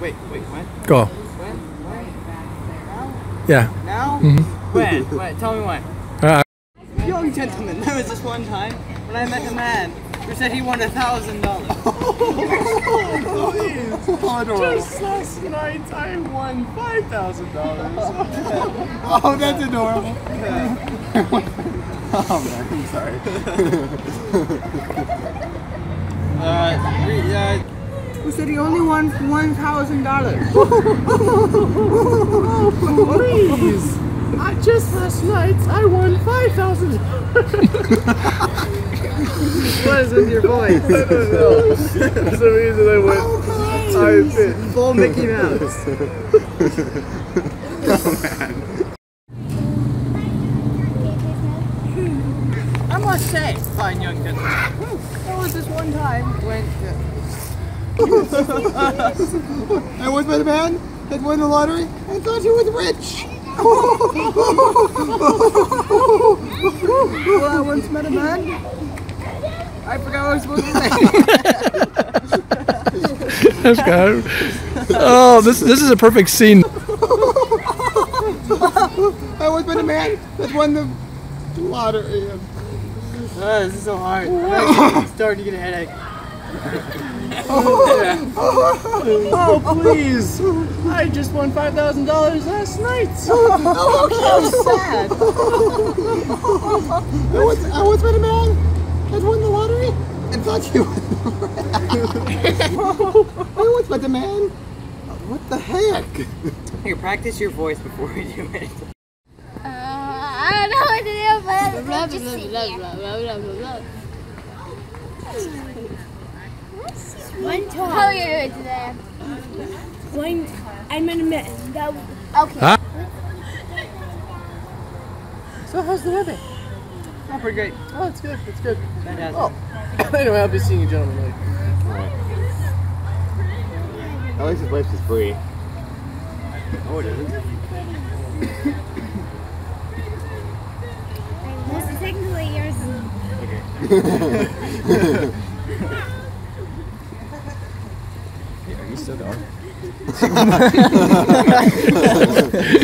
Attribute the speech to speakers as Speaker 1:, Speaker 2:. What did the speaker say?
Speaker 1: Wait, wait, what?
Speaker 2: Go.
Speaker 1: When? When?
Speaker 2: Yeah.
Speaker 1: Now?
Speaker 2: Mm-hmm.
Speaker 1: When? When? Tell me when.
Speaker 2: Uh,
Speaker 1: Young gentlemen, there was this one time when I met a man who said he won a thousand dollars. Please.
Speaker 3: Just last night I won five thousand dollars.
Speaker 4: Oh, that's adorable. oh man, I'm sorry.
Speaker 1: Uh, re- uh, who said he only won one thousand dollars?
Speaker 3: Please. I just last night I won five thousand.
Speaker 1: What is with your voice?
Speaker 3: I don't know. For some reason I went. I fit.
Speaker 1: Full Mickey Mouse. oh man. I must say, fine young gentleman, there was oh, this one time when.
Speaker 4: Uh, I once met a man that won the lottery and thought he was rich.
Speaker 1: well, I once met a man. I forgot what I was supposed to say.
Speaker 2: that's good. Oh, this this is a perfect scene.
Speaker 4: I once met a man that won the lottery.
Speaker 1: Ah, this is so hard. I'm starting to get a headache.
Speaker 3: Oh please! I just won five thousand dollars last night.
Speaker 1: Oh, sad.
Speaker 4: I once, I once met a man that won the lottery and thought he was I once met a man. What the heck?
Speaker 1: Here, practice your voice before we do it.
Speaker 5: Uh, I don't know what to do, but blah, just One time. How are you doing today?
Speaker 6: One, I met a man that
Speaker 5: Okay.
Speaker 2: Huh?
Speaker 3: So how's the weather?
Speaker 1: Oh, pretty great.
Speaker 3: Oh, it's good. It's good.
Speaker 1: Fantastic.
Speaker 3: Oh, anyway, I'll be seeing you gentlemen later.
Speaker 4: At least his wife is free.
Speaker 1: Oh, it isn't.
Speaker 6: this is technically yours.
Speaker 4: Are you still going?